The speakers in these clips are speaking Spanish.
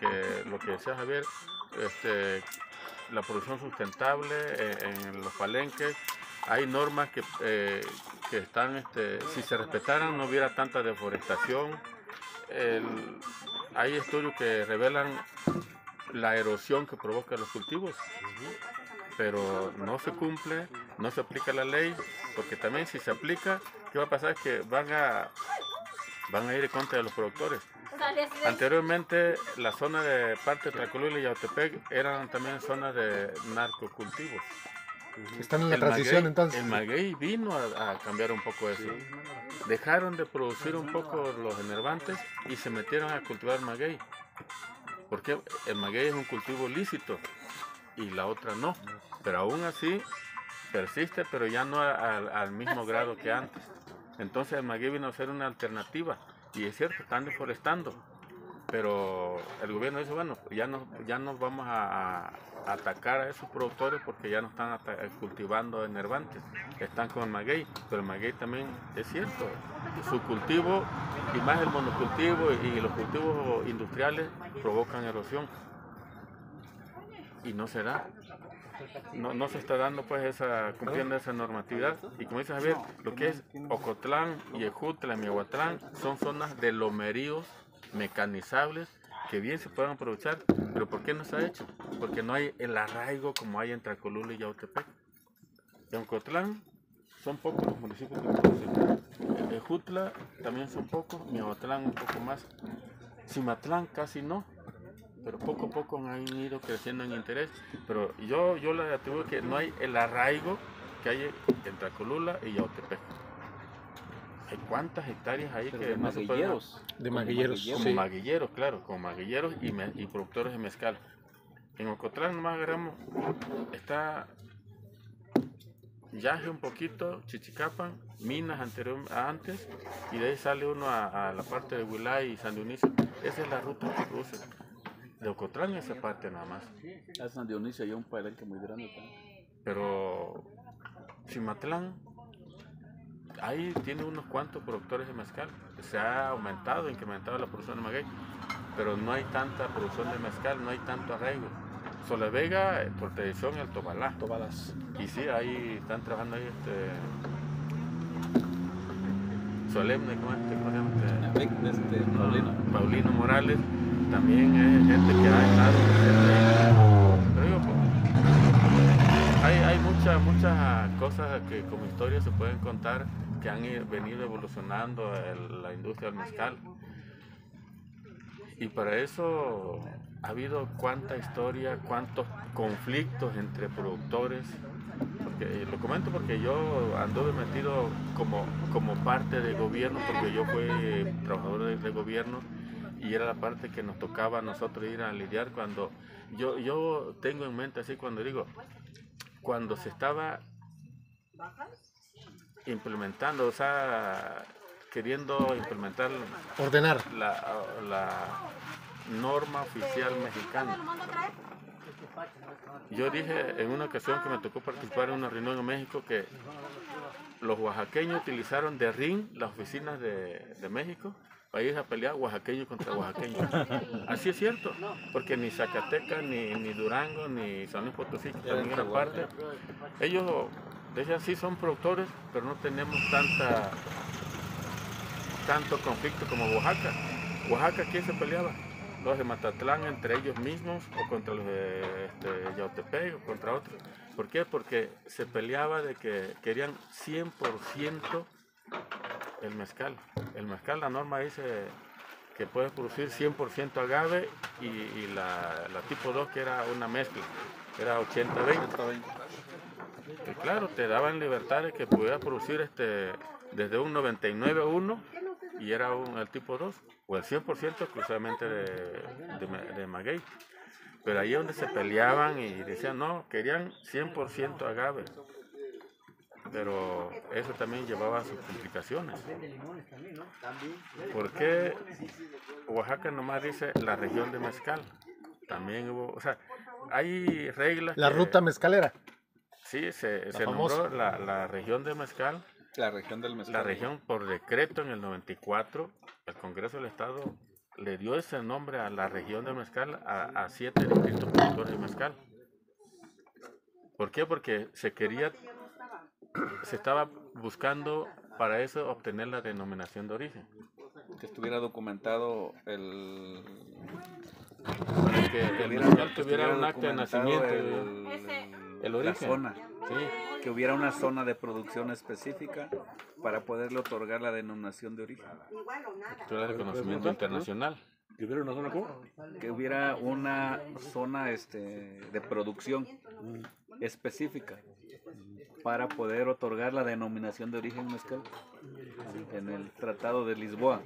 porque lo que decía Javier, este, la producción sustentable eh, en los palenques, hay normas que, eh, que están, este, si se respetaran no hubiera tanta deforestación. Hay estudios que revelan la erosión que provoca los cultivos, pero no se cumple, no se aplica la ley, porque también si se aplica, ¿qué va a pasar? Es que van a, van a ir en contra de los productores. Anteriormente, la zona de parte de Tlacolula y Yautepec eran también zonas de narcocultivos. Están en la El transición maguey- entonces. El maguey vino a, a cambiar un poco eso. Dejaron de producir un poco los enervantes y se metieron a cultivar maguey. Porque el maguey es un cultivo lícito y la otra no. Pero aún así persiste, pero ya no a- al- al mismo grado que antes. Entonces el maguey vino a ser una alternativa. Y es cierto, están deforestando. Pero el gobierno dice, bueno, ya no, ya nos vamos a, a atacar a esos productores porque ya no están cultivando enervantes, están con el maguey, pero el maguey también es cierto, su cultivo y más el monocultivo y los cultivos industriales provocan erosión y no se da. No, no se está dando pues esa, cumpliendo esa normatividad. Y como dice Javier, lo que es Ocotlán, Yejutla, Miahuatlán son zonas de lomeríos mecanizables que bien se pueden aprovechar, pero ¿por qué no se ha hecho? Porque no hay el arraigo como hay en Tracolula y Yautepec. En Ocotlán son pocos los municipios que producen. En Ejutla también son pocos, Miahuatlán un poco más. Cimatlán casi no, pero poco a poco han ido creciendo en interés. Pero yo, yo le atribuyo que no hay el arraigo que hay en Tracolula y Yautepec. Hay cuántas hectáreas ahí Pero que de no se pueden... maguilleros. De como maguilleros, maguilleros. Como Sí. maguilleros, claro, como maguilleros y, me- y productores de mezcal. En Ocotlán nomás agarramos, está Yaje un poquito, Chichicapan, Minas anterior, antes, y de ahí sale uno a, a la parte de Huilay y San Dionisio. Esa es la ruta que cruza. De Ocotlán esa parte nada más. A San Dionisio hay un palenque muy grande también. Pero Chimatlán, ahí tiene unos cuantos productores de mezcal. Se ha aumentado, incrementado la producción de maguey, pero no hay tanta producción de mezcal, no hay tanto arraigo. Solavega, eh, por tradición, el Tobalá. Tobalas. Y sí, ahí están trabajando ahí este. Solemne, ¿cómo, es este? ¿Cómo se llama? Este? Este, Paulino. Paulino Morales, también es gente que ha estado presente digo, pues, hay, hay muchas, muchas cosas que como historia se pueden contar que han venido evolucionando el- la industria del mezcal. Y para eso ha habido cuánta historia, cuántos conflictos entre productores. Porque, lo comento porque yo anduve metido como, como parte del gobierno, porque yo fui trabajador de, de gobierno y era la parte que nos tocaba a nosotros ir a lidiar cuando yo, yo tengo en mente así cuando digo, cuando se estaba implementando, o sea, queriendo implementar Ordenar. la, la norma oficial mexicana. Yo dije en una ocasión que me tocó participar en una reunión en México que los oaxaqueños utilizaron de RIN las oficinas de, de México para ir a pelear oaxaqueños contra oaxaqueños. Así es cierto, porque ni Zacatecas, ni, ni Durango, ni San Luis Potosí, que también era parte, ellos decían sí son productores, pero no tenemos tanta tanto conflicto como Oaxaca. Oaxaca, ¿quién se peleaba? Los de Matatlán entre ellos mismos o contra los de este, Yautepec o contra otros. ¿Por qué? Porque se peleaba de que querían 100% el mezcal. El mezcal, la norma dice que puede producir 100% agave y, y la, la tipo 2 que era una mezcla, era 80-20. Que claro, te daban libertad de que pudiera producir este desde un 99 a 1 y era un, el tipo 2 o el 100% exclusivamente de, de, de maguey. Pero ahí es donde se peleaban y decían, no, querían 100% agave. Pero eso también llevaba a sus complicaciones. ¿Por qué Oaxaca nomás dice la región de mezcal? También hubo, o sea, hay reglas. La que- ruta mezcalera. Sí, se, La se nombró la, la región de mezcal, La región del mezcal. la región por decreto en el 94, el Congreso del Estado le dio ese nombre a la región del mezcal a, a siete distintos productores de mezcal. ¿Por qué? Porque se quería, se estaba buscando para eso obtener la denominación de origen. Que estuviera documentado el. Para que el hubiera- mezcal tuviera un acta de documentado nacimiento. el- El la origen. zona. Sí, Que hubiera una zona de producción específica para poderle otorgar la denominación de origen. tuviera reconocimiento internacional. ¿Que hubiera una zona cómo? Que hubiera una zona este, de producción específica para poder otorgar la denominación de origen mezcal en el Tratado de Lisboa.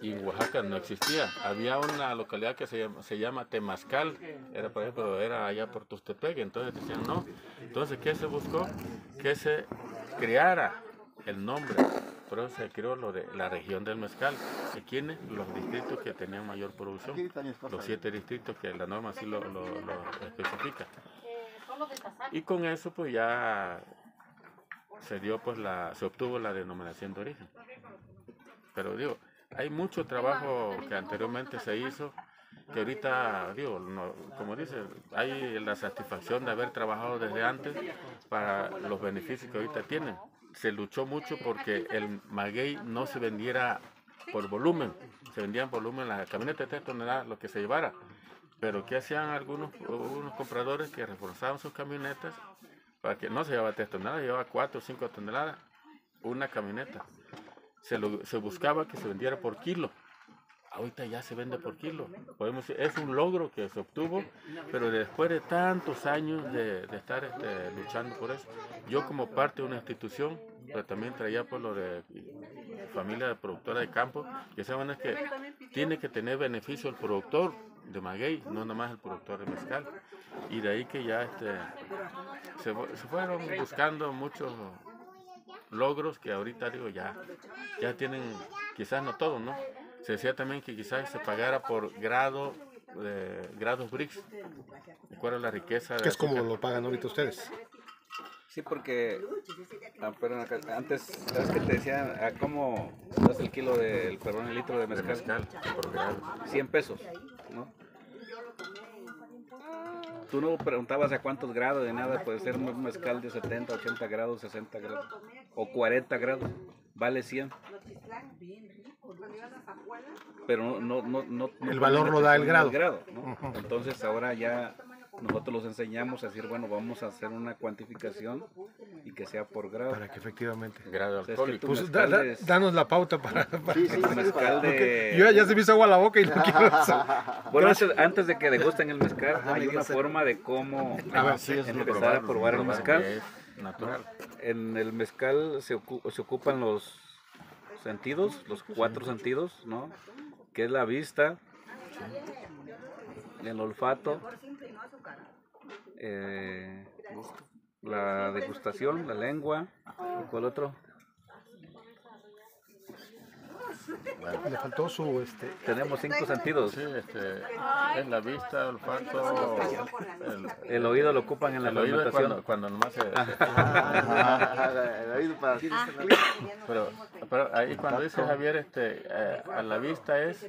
Y Oaxaca no existía. Había una localidad que se llama, se llama Temazcal, era por ejemplo, era allá por Tustepec, entonces decían no. Entonces, ¿qué se buscó? Que se creara el nombre. Por eso se creó lo de la región del mezcal. ¿Y quiénes? Los distritos que tenían mayor producción. Los siete distritos que la norma así lo, lo- lo especifica. Y con eso pues ya se dio pues la, se obtuvo la denominación de origen. Pero digo, hay mucho trabajo que anteriormente se hizo, que ahorita, digo, como dice, hay la satisfacción de haber trabajado desde antes para los beneficios que ahorita tienen. Se luchó mucho porque el maguey no se vendiera por volumen, se vendían volumen las camionetas de 3 toneladas, lo que se llevara. Pero ¿qué hacían algunos, unos compradores que reforzaban sus camionetas para que no se llevaba 3 toneladas, llevaba 4 o 5 toneladas, una camioneta? Se, lo- se buscaba que se vendiera por kilo. Ahorita ya se vende por kilo. Podemos es un logro que se obtuvo, pero después de tantos años de, estar este, luchando por eso, yo como parte de una institución, pero también traía por lo de familia de productora de campo, que saben es que tiene que tener beneficio el productor de maguey, no nada más el productor de mezcal. Y de ahí que ya este, se fueron buscando muchos logros que ahorita digo ya, ya tienen, quizás no todos, ¿no? Se decía también que quizás se pagara por grado, de grados BRICS. ¿Cuál es la riqueza? de Que es como lo pagan ahorita ustedes. Sí, porque ah, antes, ¿sabes que te decía a cómo es el kilo del, perdón, el litro de de mezcal? mezcal, por grado. 100 pesos, ¿no? Tú no preguntabas a cuántos grados de nada, puede ser un mezcal de 70, 80 grados, 60 grados o 40 grados, vale 100. Pero no, no, no, no El valor lo da el ponen grado. ¿no? Entonces ahora ya nosotros los enseñamos a decir, bueno, vamos a hacer una cuantificación y que sea por grado. Para que efectivamente. Grado alcohólico. Pues da- da- danos la pauta para. para- tu mezcal de... Yo ya se me hizo agua a la boca y no quiero saber. Bueno, antes, antes de que degusten el mezcal, hay una forma de cómo A ver, Sí, es empezar a probar el mezcal. natural. En el mezcal se, ocu- se ocupan los sentidos, los cuatro sentidos, ¿no? Que es la vista, el olfato, eh, la degustación, la lengua, ¿y ¿cuál otro? Le faltó su. Este, Tenemos cinco sentidos. Sí, este, es la vista, olfato, el, El oído lo ocupan en la el oído cuando, cuando nomás se... Pero, pero ahí cuando dice Javier, este, eh, a la vista es,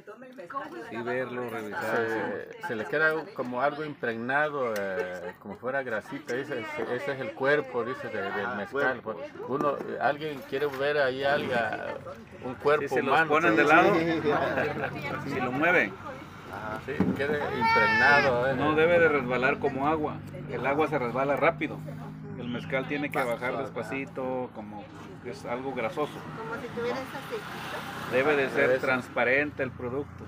Y verlo, revisar. se, se le queda como algo impregnado, eh, como fuera grasita, dice, ese, ese es el cuerpo, dice, de- del mezcal. pues. Uno, eh, alguien quiere ver ahí algo, un cuerpo humano. Ponen de lado, si lo mueven, Sí, quede impregnado. eh. no debe de resbalar como agua. El agua se resbala rápido. El mezcal tiene que bajar despacito, como es algo grasoso. Como si tuvieras aceitito. Debe de ser transparente el producto.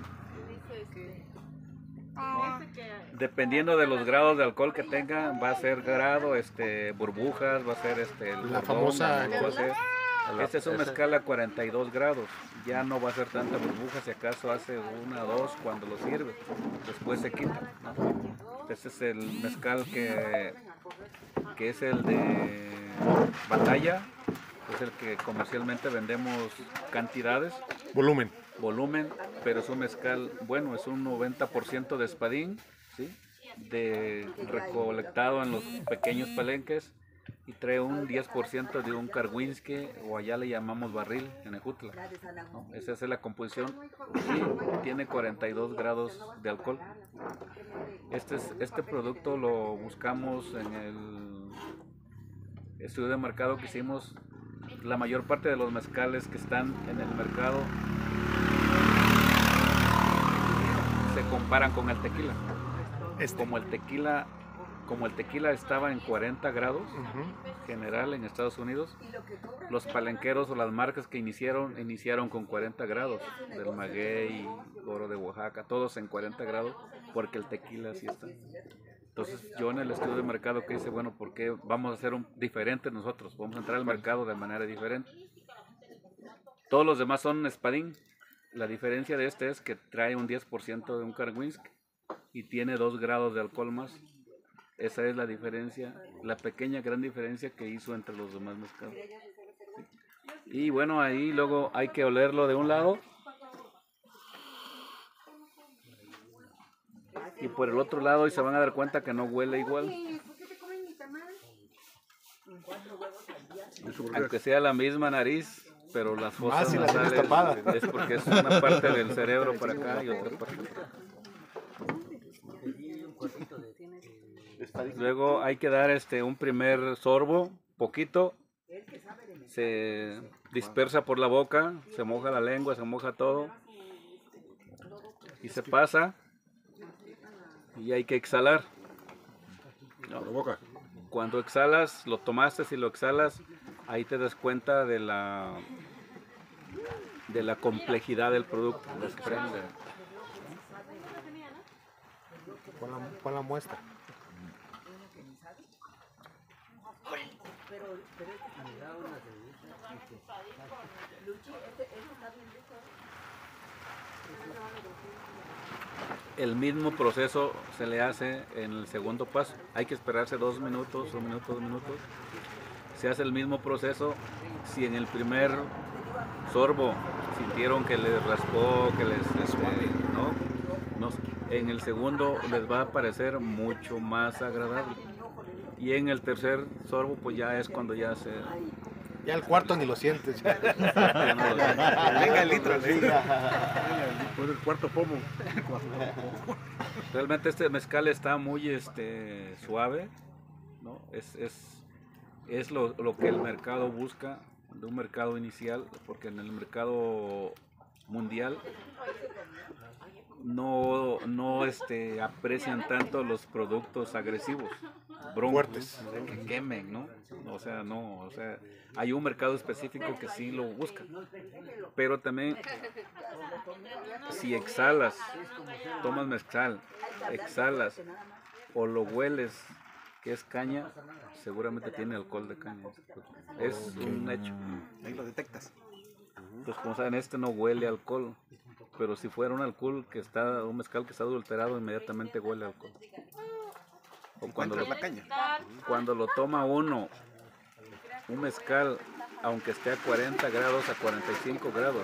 Dependiendo de los grados de alcohol que tenga, va a ser grado, este, burbujas, va a ser este, el La cordón, famosa- va a ser- Este es un Ese- mezcal a 42 grados. Ya no va a ser tanta burbuja, si acaso hace una o dos cuando lo sirve. Después se quita. ¿no? Este es el mezcal que, que es el de batalla. Es el que comercialmente vendemos cantidades, volumen. volumen, pero es un mezcal, bueno, es un 90% de espadín, ¿sí? de recolectado en los pequeños palenques y trae un 10% de un Karwinski o allá le llamamos barril en Ejutla. ¿no? Esa es la composición y tiene 42 grados de alcohol. Este, es- este producto lo buscamos en el estudio de mercado que hicimos. La mayor parte de los mezcales que están en el mercado se comparan con el tequila. Este. Como el tequila, como el tequila estaba en 40 grados Ujú. general en Estados Unidos, los palenqueros o las marcas que iniciaron iniciaron con 40 grados, del maguey, oro de Oaxaca, todos en 40 grados, porque el tequila así está. Entonces yo en el estudio de mercado que hice, bueno, ¿por qué vamos a hacer un diferente nosotros? Vamos a entrar al mercado de manera diferente. Todos los demás son espadín. La diferencia de este es que trae un 10% de un Karwinsk y tiene 2 grados de alcohol más. Esa es la diferencia, la pequeña gran diferencia que hizo entre los demás mezcales. Y bueno, ahí luego hay que olerlo de un lado. Y por el otro lado y se van a dar cuenta que no huele igual. Aunque sea la misma nariz, pero las fosas si la tienes nasales es porque es una parte del cerebro para acá y otra parte para acá. Luego hay que dar este un primer sorbo, poquito. Se dispersa por la boca, se moja la lengua, se moja todo. Y se pasa. Y hay que exhalar. Por la boca. Cuando exhalas, lo tomaste y lo exhalas, ahí te das cuenta de la de la complejidad del producto. desprende. Pon la, pon la muestra. El mismo proceso se le hace en el segundo paso. Hay que esperarse dos minutos, un minuto, dos minutos. Se hace el mismo proceso. Si en el primer sorbo sintieron que les raspó, que les... este, ¿no? No, en el segundo les va a parecer mucho más agradable. Y en el tercer sorbo pues ya es cuando ya se... Ya el cuarto ni lo sientes. Venga el litro. Después del cuarto pomo. Realmente este mezcal está muy este, suave, ¿no? Es, es, es lo, lo que el mercado busca de un mercado inicial, porque en el mercado mundial no, no este, aprecian tanto los productos agresivos, broncos, Fuertes. que quemen, ¿no? O sea, no, o sea, hay un mercado específico que sí lo busca, pero también si exhalas, tomas mezcal, exhalas o lo hueles que es caña, seguramente tiene alcohol de caña. Es un hecho. Ahí lo detectas. Entonces, como saben, este no huele a alcohol. Pero si fuera un alcohol que está, un mezcal que está adulterado, inmediatamente huele a alcohol. O cuando lo, la caña. cuando lo toma uno, un mezcal, aunque esté a 40 grados, a 45 grados,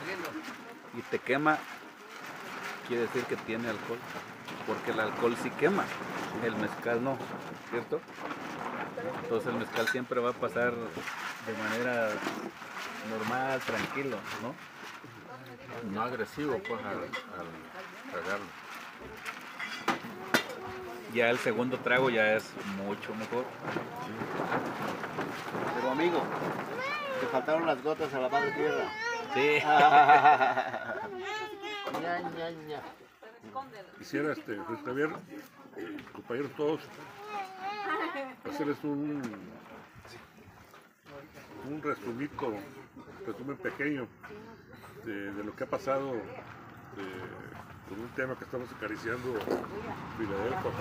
y te quema, quiere decir que tiene alcohol. Porque el alcohol sí quema, el mezcal no, ¿cierto? Entonces el mezcal siempre va a pasar de manera normal, tranquilo, ¿no? No agresivo, pues, al, al tragarlo. Ya el segundo trago ya es mucho mejor. Pero amigo, te faltaron las gotas a la madre tierra. Sí. ña, ña, ña. Quisiera, este, Luis Javier, compañeros todos, hacerles un, un resumito, resumen pequeño de, lo que ha pasado de- con un tema que estamos acariciando Filadelfia